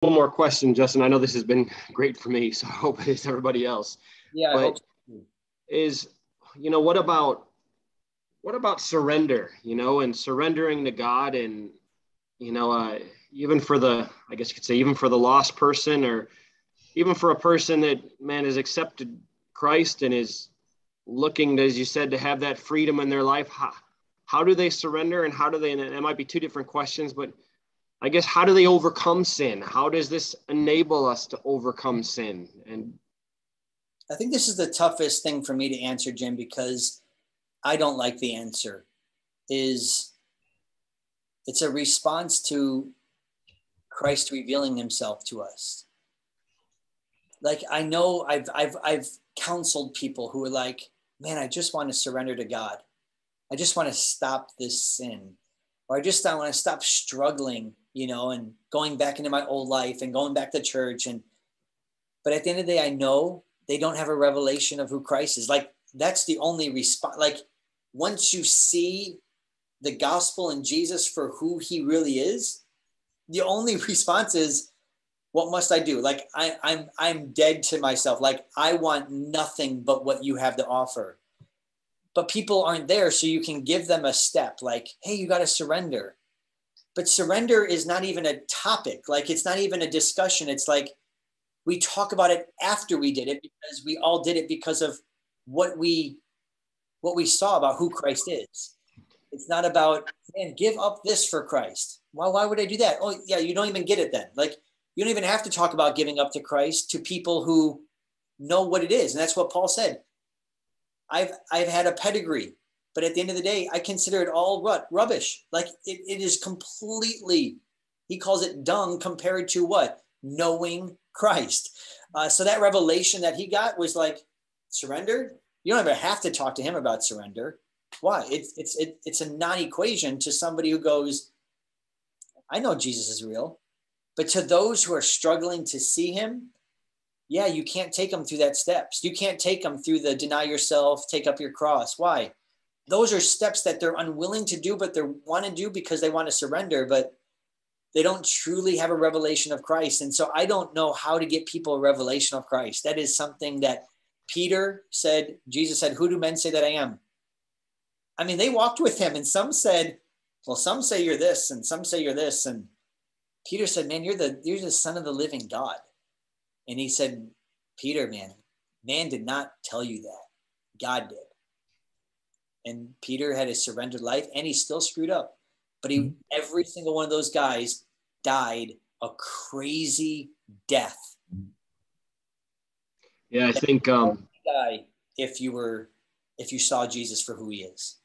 one more question, Justin. I know this has been great for me, so I hope it's everybody else. Yeah. But is you know what about what about surrender? You know, and surrendering to God, and you know, uh, even for the I guess you could say even for the lost person, or even for a person that man has accepted Christ and is looking, as you said, to have that freedom in their life. How, how do they surrender, and how do they? And it might be two different questions, but I guess how do they overcome sin? How does this enable us to overcome sin? And I think this is the toughest thing for me to answer, Jim, because I don't like the answer. Is it's a response to Christ revealing himself to us. Like I know I've I've I've counseled people who are like, man, I just want to surrender to God. I just want to stop this sin. Or I just I want to stop struggling you know, and going back into my old life and going back to church. And, but at the end of the day, I know they don't have a revelation of who Christ is. Like, that's the only response. Like, once you see the gospel and Jesus for who he really is, the only response is, what must I do? Like I, I'm I'm dead to myself. Like I want nothing but what you have to offer. But people aren't there, so you can give them a step like, hey, you got to surrender. But surrender is not even a topic like it's not even a discussion it's like we talk about it after we did it because we all did it because of what we what we saw about who christ is. It's not about man give up this for christ. Why, why would i do that? Oh yeah you don't even get it then. Like you don't even have to talk about giving up to christ to people who know what it is and that's what paul said i've i've had a pedigree but at the end of the day, I consider it all what rubbish. Like it, it is completely, he calls it dung compared to what? Knowing Christ. Uh, so that revelation that he got was like surrender. You don't ever have to talk to him about surrender. Why? It's it's it, it's a non-equation to somebody who goes, I know Jesus is real. But to those who are struggling to see him, yeah, you can't take them through that steps. You can't take them through the deny yourself, take up your cross. Why? those are steps that they're unwilling to do, but they want to do because they want to surrender, but they don't truly have a revelation of Christ. And so I don't know how to get people a revelation of Christ. That is something that Peter said, Jesus said, Who do men say that I am? I mean, they walked with him, and some said, Well, some say you're this, and some say you're this. And Peter said, Man, you're the you're the son of the living God. And he said, Peter, man, man did not tell you that. God did and Peter had a surrendered life and he still screwed up. But he mm-hmm. every single one of those guys died a crazy death. Yeah, I think um die if you were if you saw Jesus for who he is.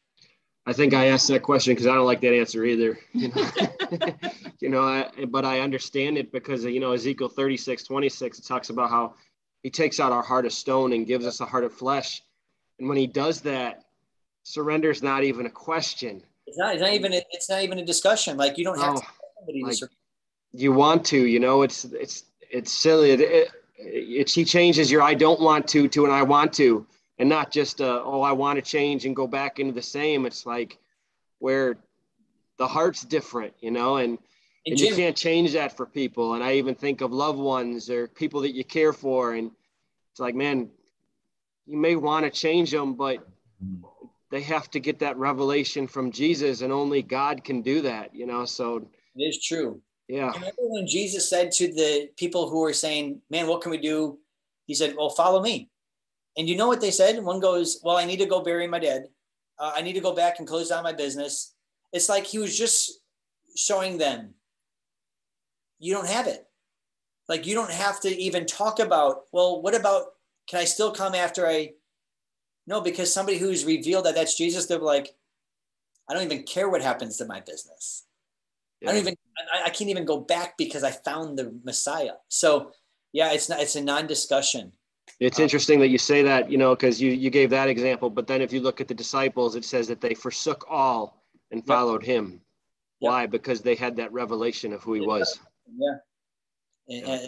I think I asked that question because I don't like that answer either. You know, you know I, but I understand it because you know Ezekiel 36, 26, it talks about how he takes out our heart of stone and gives us a heart of flesh. And when he does that, surrender is not even a question. It's not. It's not even. A, it's not even a discussion. Like you don't have oh, no, to like, to You want to. You know, it's it's it's silly. It, it, it, he changes your I don't want to to and I want to, and not just uh, oh I want to change and go back into the same. It's like where the heart's different, you know, and and, and you can't change that for people. And I even think of loved ones or people that you care for, and it's like, man, you may want to change them, but they have to get that revelation from Jesus, and only God can do that, you know. So it is true. Yeah. Remember when Jesus said to the people who were saying, Man, what can we do? He said, Well, follow me. And you know what they said? One goes, Well, I need to go bury my dead. Uh, I need to go back and close down my business. It's like he was just showing them, You don't have it. Like, you don't have to even talk about, Well, what about, can I still come after I no, because somebody who's revealed that that's Jesus, they're like, I don't even care what happens to my business. Yeah. I don't even, I, I, can't even go back because I found the Messiah. So yeah, it's not, it's a non-discussion. It's um, interesting that you say that, you know, because you, you gave that example, but then if you look at the disciples, it says that they forsook all and followed yep. him. Yep. Why? Because they had that revelation of who he was. Yeah. And,